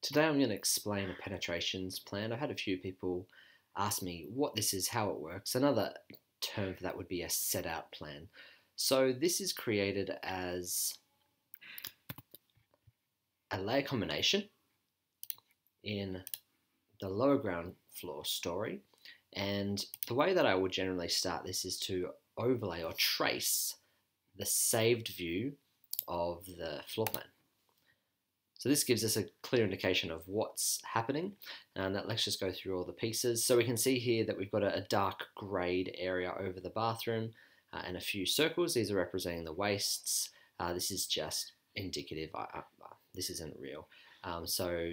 Today I'm going to explain a penetrations plan. I've had a few people ask me what this is, how it works. Another term for that would be a set out plan. So this is created as a layer combination in the lower ground floor story. And the way that I would generally start this is to overlay or trace the saved view of the floor plan. So this gives us a clear indication of what's happening. And that, let's just go through all the pieces. So we can see here that we've got a, a dark greyed area over the bathroom uh, and a few circles. These are representing the wastes. Uh, this is just indicative. I, I, this isn't real. Um, so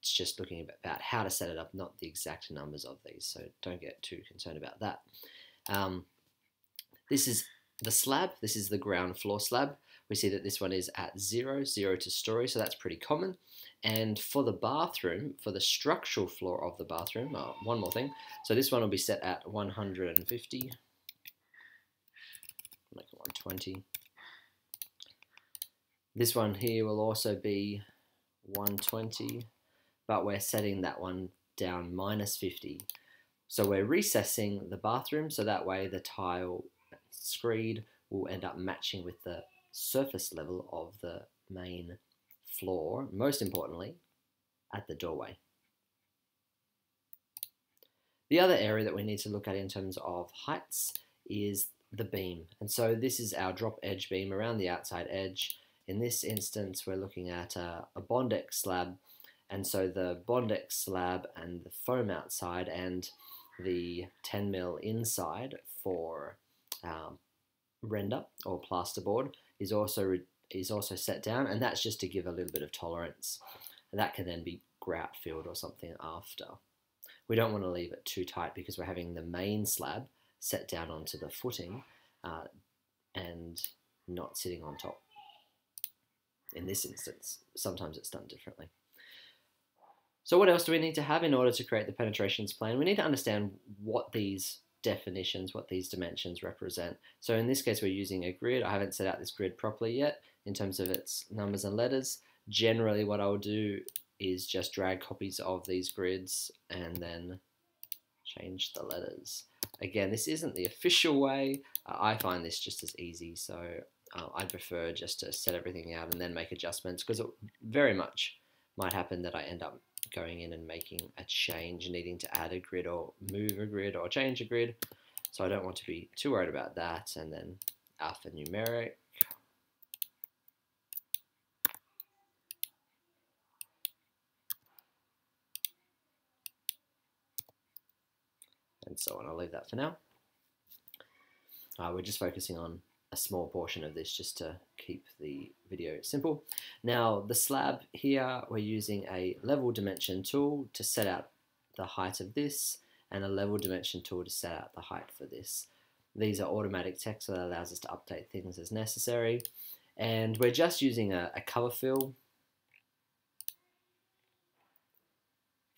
it's just looking about how to set it up, not the exact numbers of these. So don't get too concerned about that. Um, this is the slab. This is the ground floor slab we see that this one is at zero, zero to story, so that's pretty common. And for the bathroom, for the structural floor of the bathroom, uh, one more thing. So this one will be set at 150. Make it 120. This one here will also be 120, but we're setting that one down minus 50. So we're recessing the bathroom so that way the tile screed will end up matching with the surface level of the main floor, most importantly, at the doorway. The other area that we need to look at in terms of heights is the beam. And so this is our drop edge beam around the outside edge. In this instance, we're looking at a, a Bondek slab. And so the Bondek slab and the foam outside and the 10 mil inside for um, render or plasterboard is also is also set down, and that's just to give a little bit of tolerance. And that can then be grout filled or something after. We don't want to leave it too tight because we're having the main slab set down onto the footing uh, and not sitting on top. In this instance, sometimes it's done differently. So what else do we need to have in order to create the penetrations plan? We need to understand what these definitions, what these dimensions represent. So in this case, we're using a grid. I haven't set out this grid properly yet in terms of its numbers and letters. Generally, what I'll do is just drag copies of these grids and then change the letters. Again, this isn't the official way. Uh, I find this just as easy, so uh, I prefer just to set everything out and then make adjustments because it very much might happen that I end up going in and making a change, needing to add a grid or move a grid or change a grid. So I don't want to be too worried about that. And then alphanumeric. And so on. I'll leave that for now. Uh, we're just focusing on a small portion of this just to keep the video simple. Now the slab here, we're using a level dimension tool to set out the height of this and a level dimension tool to set out the height for this. These are automatic text so that allows us to update things as necessary. And we're just using a, a cover fill,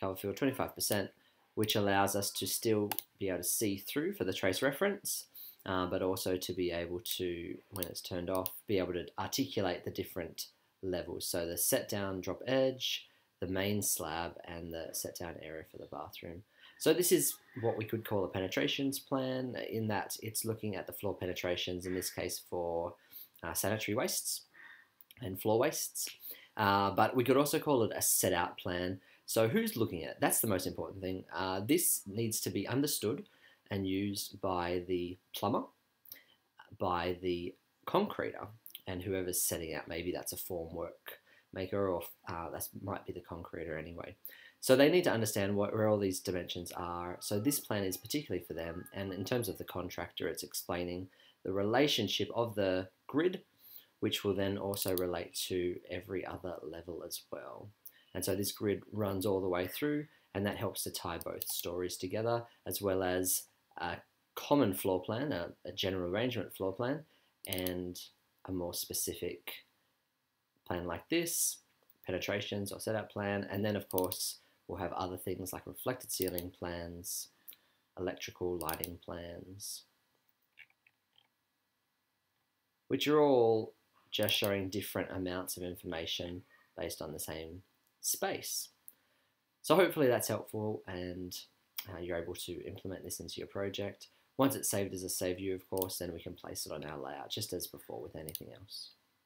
cover fill 25%, which allows us to still be able to see through for the trace reference uh, but also to be able to, when it's turned off, be able to articulate the different levels. So the set down drop edge, the main slab, and the set down area for the bathroom. So this is what we could call a penetrations plan in that it's looking at the floor penetrations, in this case for uh, sanitary wastes and floor wastes. Uh, but we could also call it a set out plan. So who's looking at it? That's the most important thing. Uh, this needs to be understood and used by the plumber, by the concreter, and whoever's setting out. Maybe that's a formwork maker, or uh, that might be the concreter anyway. So they need to understand what, where all these dimensions are. So this plan is particularly for them. And in terms of the contractor, it's explaining the relationship of the grid, which will then also relate to every other level as well. And so this grid runs all the way through, and that helps to tie both stories together, as well as a common floor plan, a, a general arrangement floor plan, and a more specific plan like this, penetrations or setup plan, and then of course we'll have other things like reflected ceiling plans, electrical lighting plans, which are all just showing different amounts of information based on the same space. So hopefully that's helpful and uh, you're able to implement this into your project. Once it's saved as a save view, of course, then we can place it on our layout just as before with anything else.